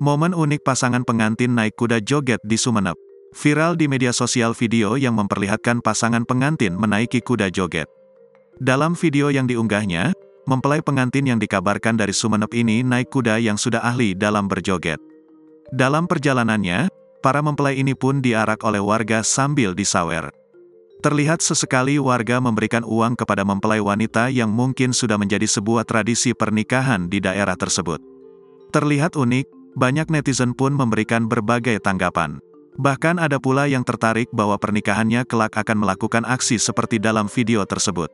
Momen unik pasangan pengantin naik kuda joget di Sumeneb. Viral di media sosial video yang memperlihatkan pasangan pengantin menaiki kuda joget. Dalam video yang diunggahnya, mempelai pengantin yang dikabarkan dari Sumeneb ini naik kuda yang sudah ahli dalam berjoget. Dalam perjalanannya, para mempelai ini pun diarak oleh warga sambil disawer. Terlihat sesekali warga memberikan uang kepada mempelai wanita yang mungkin sudah menjadi sebuah tradisi pernikahan di daerah tersebut. Terlihat unik, banyak netizen pun memberikan berbagai tanggapan. Bahkan ada pula yang tertarik bahwa pernikahannya kelak akan melakukan aksi seperti dalam video tersebut.